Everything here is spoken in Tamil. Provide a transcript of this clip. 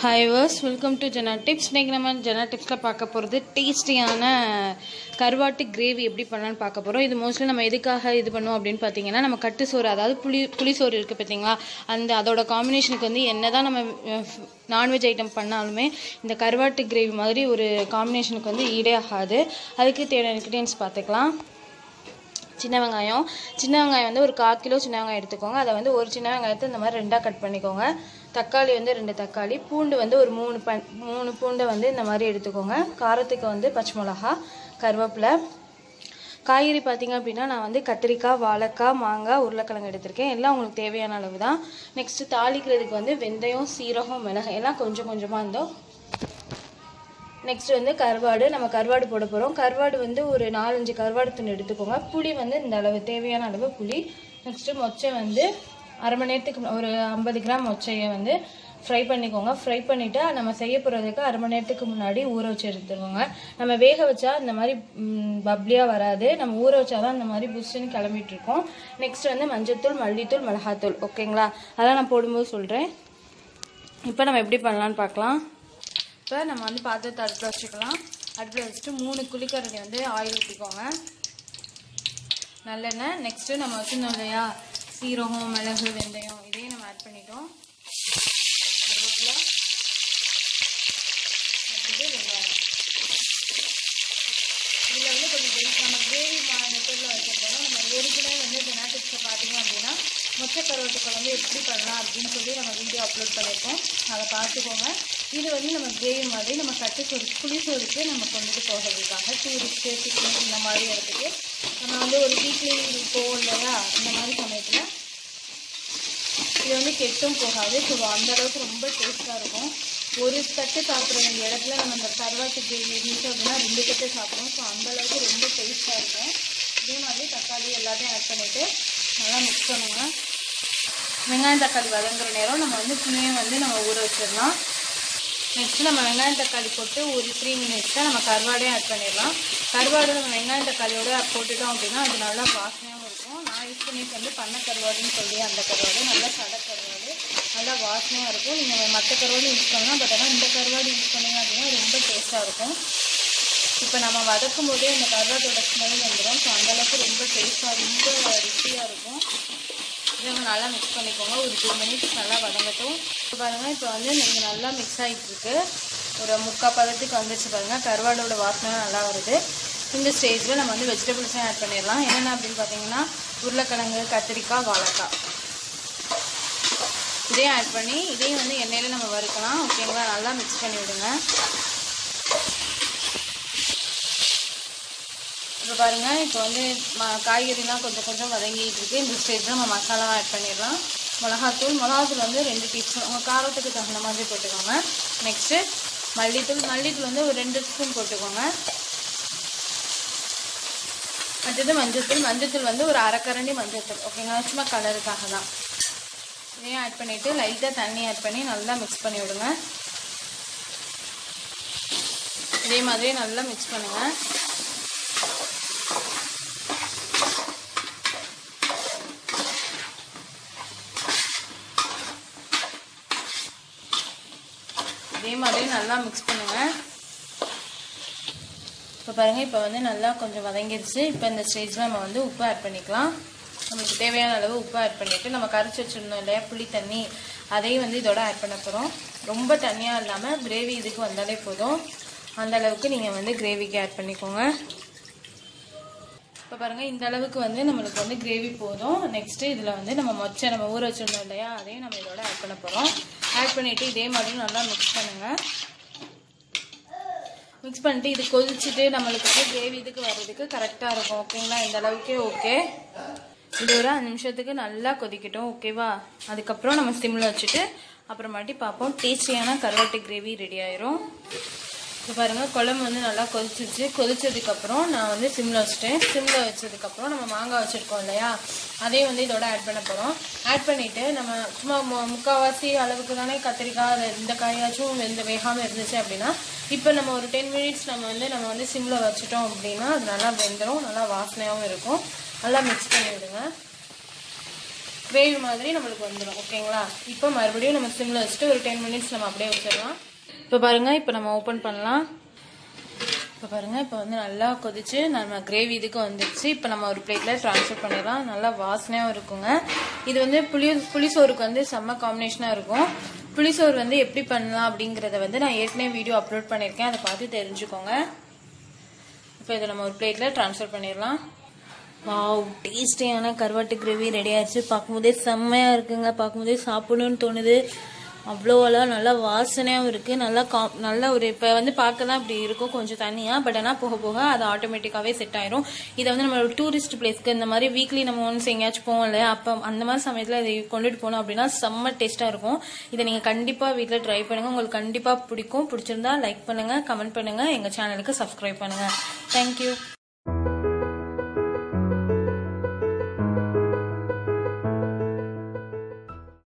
Hi viewers welcome to Jena tips இன்றைக்கி நம்ம ஜெனா டிப்ஸில் பார்க்க போகிறது டேஸ்டியான கருவாட்டு கிரேவி எப்படி பண்ணலான்னு பார்க்க போகிறோம் இது மோஸ்ட்லி நம்ம எதுக்காக இது பண்ணுவோம் அப்படின்னு பார்த்தீங்கன்னா நம்ம கட்டு சோறு அதாவது புளி புளிசோறு இருக்குது பார்த்தீங்களா? அந்த அதோட காம்பினேஷனுக்கு வந்து என்ன தான் நம்ம நான்வெஜ் ஐட்டம் பண்ணாலுமே இந்த கருவாட்டு கிரேவி மாதிரி ஒரு காம்பினேஷனுக்கு வந்து ஈடே ஆகாது. அதுக்கு தேவையான இன்க்ரீடியன்ஸ் பார்த்துக்கலாம். சின்ன வெங்காயம். சின்ன வெங்காயம் வந்து ஒரு கால் கிலோ சின்ன வெங்காயம் எடுத்துக்கோங்க. அதை வந்து ஒரு சின்ன வெங்காயத்தை இந்த மாதிரி ரெண்டாக கட் பண்ணிக்கோங்க. தக்காளி வந்து ரெண்டு தக்காளி பூண்டு வந்து ஒரு மூணு பண் மூணு பூண்டை வந்து இந்த மாதிரி எடுத்துக்கோங்க. காரத்துக்கு வந்து பச்சை மிளகா கருவேப்பிலை. காய்கறி பார்த்தீங்க அப்படின்னா நான் வந்து கத்திரிக்காய் வாழைக்காய் மாங்காய் உருளைக்கிழங்கு எடுத்திருக்கேன். எல்லாம் உங்களுக்கு தேவையான அளவு தான் நெக்ஸ்ட்டு தாளிக்கிறதுக்கு வந்து வெந்தயம் சீரகம் மிளகாய் எல்லாம் கொஞ்சம் கொஞ்சமாக இருந்தோம் நெக்ஸ்ட் வந்து கருவாடு. நம்ம கருவாடு போட போகிறோம் கருவாடு வந்து ஒரு நாலஞ்சு கருவாடு துணி எடுத்துக்கோங்க. புளி வந்து இந்த அளவு தேவையான அளவு புளி. நெக்ஸ்ட்டு மொச்சை வந்து அரை மணி நேரத்துக்கு ஒரு ஐம்பது கிராம் ஒச்சையை வந்து ஃப்ரை பண்ணிக்கோங்க. ஃப்ரை பண்ணிவிட்டு நம்ம செய்ய போகிறதுக்கு அரை மணி நேரத்துக்கு முன்னாடி ஊற வச்சு எடுத்துக்கோங்க. நம்ம வேக வச்சா இந்த மாதிரி பப்ளியாக வராது. நம்ம ஊற வச்சா தான் இந்த மாதிரி புஷ்ஷுன்னு கிளம்பிட்டு இருக்கோம் நெக்ஸ்ட் வந்து மஞ்சத்தூள் மல்லித்தூள் மிளகாத்தூள். ஓகேங்களா? அதெல்லாம் நான் போடும்போது சொல்கிறேன் இப்போ நம்ம எப்படி பண்ணலான்னு பார்க்கலாம். இப்போ நம்ம வந்து பாத்திரத்தை அடுப்பில் வச்சுக்கலாம். அடுப்பில் வச்சுட்டு மூணு குழிக்கரண்டி வந்து ஆயில் ஊற்றிக்கோங்க நல்லெண்ணெய். நெக்ஸ்ட்டு நம்ம வச்சுருந்தோம் இல்லையா? சீரகம் மிளகு வெந்தயம் இதையும் நம்ம ஆட் பண்ணிட்டோம். கருவேப்பிலை அடுத்தது வெங்காயம். இதில் வந்து கொஞ்சம் வெ- நம்ம கிரேவி மெத்தடில் வைக்க போகிறோம் நம்ம ஏற்கனவே வந்து ஜெனாட்டிக்ஸை பார்த்தீங்க அப்படின்னா மொச்சை கருவாட்டு குழம்பு எப்படி பண்ணலாம் அப்படின்னு சொல்லி நம்ம வீடியோ அப்லோட் பண்ணியிருக்கோம். அதை பார்த்துக்கோங்க. இது வந்து நம்ம கிரேவி மாதிரி நம்ம கட்டுச்சோறு சோறு நம்ம கொண்டுட்டு போகிறதுக்காக டூரிஸ்ட்டு சிக்கன் இந்த மாதிரி இடத்துக்கு. நம்ம வந்து ஒரு வீக்லி போவோம் இல்லையா? இந்த மாதிரி சமயத்தில் இது வந்து கெட்டும் போகாது. ஸோ அந்த அளவுக்கு ரொம்ப டேஸ்ட்டாக இருக்கும். ஒரு தட்டு சாப்பிட்ற வேண்டிய இடத்துல நம்ம இந்த கருவாட்டு கிரேவி இருந்துச்சு அப்படின்னா ரெண்டு தட்டு சாப்பிடுவோம். ஸோ அந்த அளவுக்கு ரொம்ப டேஸ்ட்டாக இருக்கும். இதே மாதிரி தக்காளி எல்லாத்தையும் ஆட் பண்ணிவிட்டு நல்லா மிக்ஸ் பண்ணுங்க. வெங்காயம் தக்காளி வதங்குற நேரம் நம்ம வந்து புளியும் வந்து நம்ம ஊற வச்சிடலாம். நெக்ஸ்ட் நம்ம வெங்காயம் தக்காளி போட்டு ஒரு த்ரீ மினிட்ஸில் நம்ம கருவாடையும் ஆட் பண்ணிடலாம். கருவாடு நம்ம வெங்காயம் தக்காளியோட போட்டுட்டோம் அப்படின்னா அது நல்லா வாசனையாகவும் இருக்கும். நான் யூஸ் பண்ணிட்டு வந்து பண்ண கருவாடுன்னு சொல்லி அந்த கருவாடு. நல்லா சடை கருவாடு. நல்லா வாசனையாக இருக்கும். நீங்கள் மற்ற கருவாடு யூஸ் பண்ணலாம். பட் ஆனால் இந்த கருவாடு யூஸ் பண்ணீங்க அப்படின்னா ரொம்ப டேஸ்ட்டாக இருக்கும். இப்போ நம்ம வதக்கும் போதே இந்த கருவாட்டோட ஸ்மெல் வந்துடும் ஸோ அந்தளவுக்கு ரொம்ப டேஸ்ட்டாக ரொம்ப ருசியாக இருக்கும். இதை நல்லா மிக்ஸ் பண்ணிக்கோங்க. ஒரு டூ மினிட்ஸ் நல்லா வதங்கட்டும். இப்போ பாருங்கள் இப்போ வந்து நீங்கள் நல்லா மிக்ஸ் ஆகிட்டுருக்கு ஒரு முக்கால் பதத்துக்கு வந்துருச்சு பாருங்கள் கருவாடோட வாசனை நல்லா வருது. இந்த ஸ்டேஜில் நம்ம வந்து வெஜிடபிள்ஸும் ஆட் பண்ணிடலாம். என்னென்ன அப்படின்னு பார்த்தீங்கன்னா உருளைக்கிழங்கு கத்திரிக்காய் வாழைக்காய். இதையும் ஆட் பண்ணி இதையும் வந்து எண்ணெயில் நம்ம வறுக்கலாம். ஓகேங்களா? நல்லா மிக்ஸ் பண்ணி விடுங்க இப்போ பாருங்கள் இப்போ வந்து ம காய்கறிலாம் கொஞ்சம் கொஞ்சம் வதங்கிட்டு இருக்கு. இந்த ஸ்டேஜில் நம்ம மசாலாவும் ஆட் பண்ணிடலாம். மிளகாத்தூள் மிளகாத்தூள் வந்து ரெண்டு டீஸ்பூன் உங்கள் காரத்துக்கு தகுந்த மாதிரி போட்டுக்கோங்க. நெக்ஸ்ட்டு மல்லித்தூள். மல்லித்தூள் வந்து ஒரு ரெண்டு ஸ்பூன் போட்டுக்கோங்க. அடுத்தது மஞ்சத்தூள். மஞ்சத்தூள் வந்து ஒரு அரைக்கரண்டி மஞ்சத்தூள். ஓகேங்களா சும்மா கலருக்காக தான். இதையும் ஆட் பண்ணிவிட்டு லைட்டாக தண்ணி ஆட் பண்ணி நல்லா மிக்ஸ் பண்ணி விடுங்க. இதே மாதிரி நல்லா மிக்ஸ் பண்ணுங்கள் இதே மாதிரி நல்லா மிக்ஸ் பண்ணுங்கள் இப்போ பாருங்கள் இப்போ வந்து நல்லா கொஞ்சம் வதங்கிடுச்சு இப்போ இந்த ஸ்டேஜில் நம்ம வந்து உப்பு ஆட் பண்ணிக்கலாம். நம்மளுக்கு தேவையான அளவு உப்பு ஆட் பண்ணிவிட்டு நம்ம கரைச்சி வச்சுருந்தோம் இல்லையா புளி தண்ணி அதையும் வந்து இதோட ஆட் பண்ண போகிறோம் ரொம்ப தண்ணியாக இல்லாமல் கிரேவி இதுக்கு வந்தாலே போதும். அந்த அளவுக்கு நீங்கள் வந்து கிரேவிக்கு ஆட் பண்ணிக்கோங்க. இப்போ பாருங்கள் இந்த அளவுக்கு வந்து நம்மளுக்கு வந்து கிரேவி போதும். நெக்ஸ்ட்டு இதில் வந்து நம்ம மொச்சை நம்ம ஊற வச்சுருந்தோம் இல்லையா அதையும் நம்ம இதோட ஆட் பண்ண போகிறோம் ஆட் பண்ணிவிட்டு இதே மாதிரி நல்லா மிக்ஸ் பண்ணுங்கள் மிக்ஸ் பண்ணிட்டு இது கொதிச்சுட்டு நம்மளுக்கு வந்து கிரேவி இதுக்கு வர்றதுக்கு கரெக்டாக இருக்கும். ஓகேங்களா இந்த அளவுக்கே ஓகே இது ஒரு அஞ்சு நிமிஷத்துக்கு நல்லா கொதிக்கட்டும். ஓகேவா அதுக்கப்புறம் நம்ம சிம்மில் வச்சுட்டு அப்புறமாட்டி பார்ப்போம். டேஸ்டியான கருவாட்டு கிரேவி ரெடி ஆயிரும். இப்போ பாருங்கள் குழம்பு வந்து நல்லா கொதிச்சிச்சு கொதிச்சதுக்கப்புறம் நான் வந்து சிம்மில் வச்சுட்டேன். சிம்மில் வச்சதுக்கப்புறம் நம்ம மாங்காய் வச்சுருக்கோம் இல்லையா? அதையும் வந்து இதோட ஆட் பண்ண போகிறோம் ஆட் பண்ணிவிட்டு நம்ம சும்மா மு- முக்கால்வாசி அளவுக்கு தானே கத்திரிக்காய் அது இந்த காயாச்சும் எந்த வேகாமல் இருந்துச்சு அப்படின்னா இப்போ நம்ம ஒரு டென் மினிட்ஸ் நம்ம வந்து நம்ம வந்து சிம்மில் வச்சுட்டோம் அப்படின்னா அது நல்லா வெந்துடும் நல்லா வாசனையாகவும் இருக்கும். நல்லா மிக்ஸ் பண்ணி விடுங்க. கிரேவி மாதிரி நம்மளுக்கு வந்துடும் ஓகேங்களா இப்போ மறுபடியும் நம்ம சிம்மில் வச்சுட்டு ஒரு டென் மினிட்ஸ் நம்ம அப்படியே வச்சிடலாம். இப்போ பாருங்கள் இப்போ நம்ம ஓப்பன் பண்ணலாம். இப்போ பாருங்கள் இப்போ வந்து நல்லா கொதிச்சு நம்ம கிரேவி இதுக்கு வந்துடுச்சு இப்போ நம்ம ஒரு பிளேட்டில் ட்ரான்ஸ்ஃபர் பண்ணிடலாம். நல்லா வாசனையாகவும் இருக்குங்க. இது வந்து புளி புளிசோறுக்கு வந்து செம்ம காம்பினேஷனாக இருக்கும். புளிசோறு வந்து எப்படி பண்ணலாம் அப்படிங்கிறத வந்து நான் ஏற்கனவே வீடியோ அப்லோட் பண்ணியிருக்கேன். அதை பார்த்து தெரிஞ்சுக்கோங்க. இப்போ இதை நம்ம ஒரு பிளேட்டில் ட்ரான்ஸ்ஃபர் பண்ணிடலாம். வாவ் டேஸ்டியான கருவாட்டு கிரேவி ரெடி ஆயிடுச்சு. பார்க்கும்போதே செம்மையாக இருக்குங்க. பார்க்கும்போதே சாப்பிடணும்னு தோணுது. அவ்வளோ நல்லா வாசனையாகவும் இருக்குது நல்லா கா நல்ல ஒரு இப்போ வந்து பார்க்க தான் இப்படி இருக்கும் கொஞ்சம் தனியாக பட் ஆனால் போக போக அது ஆட்டோமேட்டிக்காகவே செட் ஆயிரும். இதை வந்து நம்ம டூரிஸ்ட் பிளேஸ்க்கு இந்த மாதிரி வீக்லி நம்ம ஒன்ஸ் எங்கேயாச்சும் போவோம் இல்லையா? அப்போ அந்த மாதிரி சமயத்தில் இதை கொண்டுட்டு போனோம் அப்படின்னா செம்ம டேஸ்ட்டாக இருக்கும். இதை நீங்கள் கண்டிப்பாக வீட்டில் ட்ரை பண்ணுங்கள் உங்களுக்கு கண்டிப்பாக பிடிக்கும். பிடிச்சிருந்தா லைக் பண்ணுங்கள் கமெண்ட் பண்ணுங்கள் எங்கள் சேனலுக்கு சப்ஸ்கிரைப் பண்ணுங்கள் தேங்க்யூ